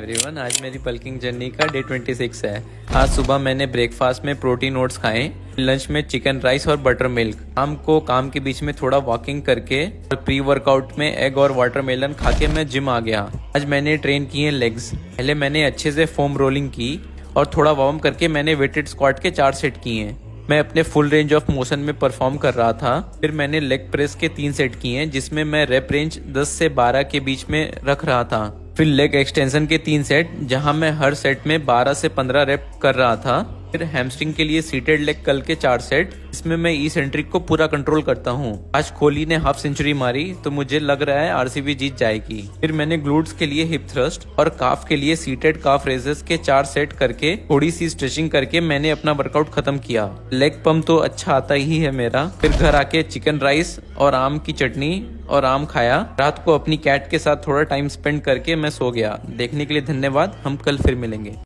Everyone आज मेरी bulking journey का डे 26 है। आज सुबह मैंने ब्रेकफास्ट में प्रोटीन ओट्स खाए लंच में चिकन राइस और बटर मिल्क शाम को काम के बीच में थोड़ा वॉकिंग करके, और प्री वर्कआउट में एग और वाटरमेलन खा के मैं जिम आ गया। आज मैंने ट्रेन किए लेग्स पहले मैंने अच्छे से फोम रोलिंग की, और थोड़ा वार्म करके मैंने वेटेड स्क्वाट के चार सेट किए। मैं अपने फुल रेंज ऑफ़ मोशन में परफॉर्म कर रहा था। फिर मैंने लेग प्रेस के तीन सेट किए, जिसमें मैं रेप रेंज 10 से 12 के बीच में रख रहा था। फिर लेग एक्सटेंशन के तीन सेट जहाँ मैं हर सेट में 12 से 15 रेप कर रहा था। फिर हैमस्ट्रिंग के लिए सीटेड लेग कल के चार सेट इसमें मैं ई सेंट्रिक को पूरा कंट्रोल करता हूँ। आज कोहली ने हाफ़ सेंचुरी मारी तो मुझे लग रहा है आरसीबी जीत जाएगी। फिर मैंने ग्लूट्स के लिए हिप थ्रस्ट और काफ के लिए सीटेड काफ रेजेस के चार सेट करके थोड़ी सी स्ट्रेचिंग करके मैंने अपना वर्कआउट खत्म किया। लेग पम्प तो अच्छा आता ही है मेरा। फिर घर आके चिकन राइस और आम की चटनी और आम खाया। रात को अपनी कैट के साथ थोड़ा टाइम स्पेंड करके मैं सो गया। देखने के लिए धन्यवाद। हम कल फिर मिलेंगे।